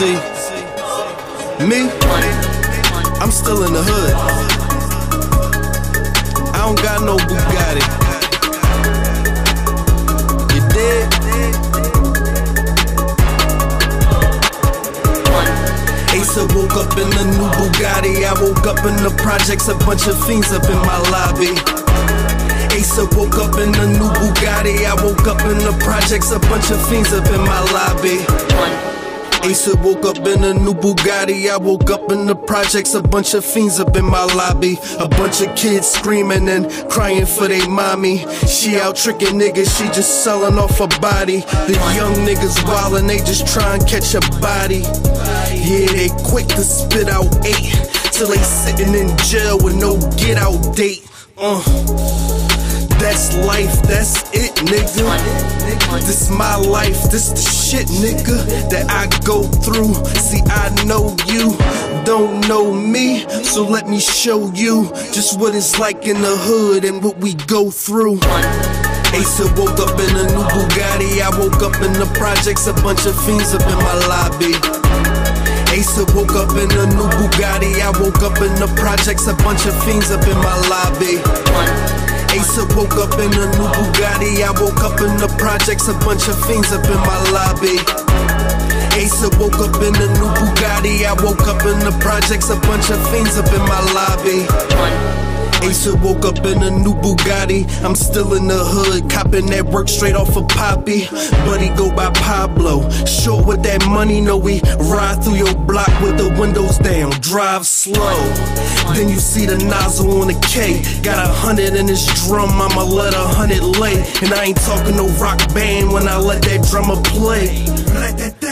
See, me, I'm still in the hood. I don't got no Bugatti. You did? Asa woke up in a new Bugatti. I woke up in the projects, a bunch of fiends up in my lobby. Asa woke up in a new Bugatti. I woke up in the projects, a bunch of fiends up in my lobby. Asa woke up in a new Bugatti. I woke up in the projects, a bunch of fiends up in my lobby. A bunch of kids screaming and crying for their mommy. She out tricking niggas, she just selling off her body. The young niggas wildin', they just try and catch a body. Yeah, they quick to spit out eight till they sitting in jail with no get out date. Uh. That's life, that's it, nigga. This my life, this the shit, nigga, that I go through. See, I know you don't know me, so let me show you just what it's like in the hood and what we go through. Asa woke up in a new Bugatti. I woke up in the projects, a bunch of fiends up in my lobby. Asa woke up in a new Bugatti. I woke up in the projects, a bunch of fiends up in my lobby. Asa woke up in a new Bugatti. I woke up in the projects, a bunch of fiends up in my lobby. Asa woke up in a new Bugatti. I woke up in the projects, a bunch of fiends up in my lobby. Asa woke up in a new Bugatti. I'm still in the hood, copping that work straight off of Poppy. Buddy go by Pablo. Short with that money, know we ride through your block with the windows down, drive slow. Then you see the nozzle on the K. Got a hundred in this drum, I'ma let a hundred lay. And I ain't talking no rock band when I let that drummer play.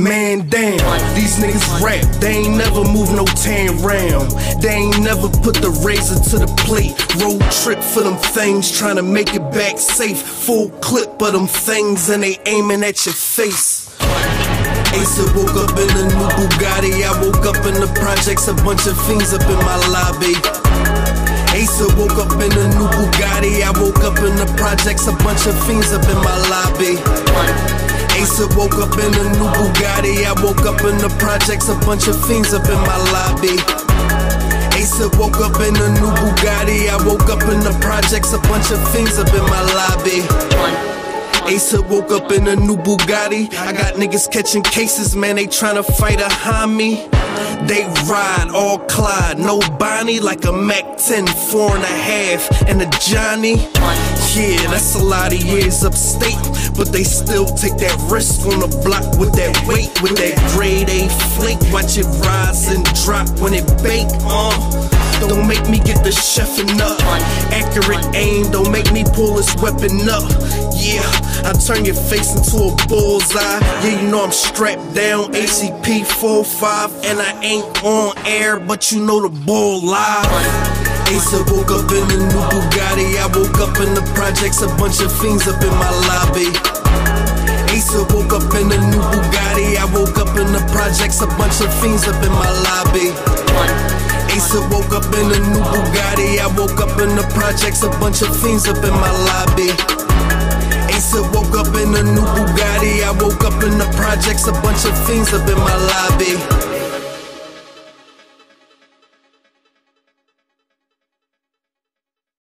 Man, damn, these niggas rap, they ain't never move no tan round. They ain't never put the razor to the plate. Road trip for them things, trying to make it back safe. Full clip of them things, and they aiming at your face. Asa woke up in a new Bugatti. I woke up in the projects, a bunch of fiends up in my lobby. Asa woke up in a new Bugatti. I woke up in the projects, a bunch of fiends up in my lobby. Asa woke up in a new Bugatti. I woke up in the projects, a bunch of fiends up in my lobby. Asa woke up in a new Bugatti. I woke up in the projects, a bunch of fiends up in my lobby. Asa woke up in a new Bugatti. I got niggas catching cases, man, they tryna fight a homie. They ride all Clyde, no Bonnie, like a Mac 10, four and a half, and a Johnny. Yeah, that's a lot of years upstate, but they still take that risk on the block with that weight, with that grade A flake. Watch it rise and drop when it bake. Uh. Don't make me get the chefing up. Accurate aim, don't make me pull this weapon up. Yeah, I turn your face into a bullseye. Yeah, you know I'm strapped down, ACP 45, and I ain't on air, but you know the bull live. Asa woke up in a new Bugatti. I woke up in the projects, a bunch of fiends up in my lobby. Asa woke up in a new Bugatti. I of fiends up in my lobby. Asa woke up in a new Bugatti. I woke up in the projects, a bunch of fiends up in my lobby. Asa woke up in a new Bugatti. I woke up in the projects, a bunch of fiends up in my lobby.